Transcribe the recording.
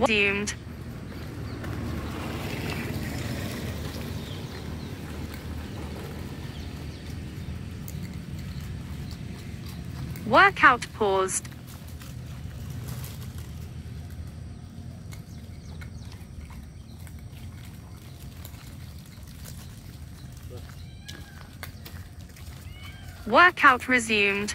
Resumed. Workout paused. Workout resumed.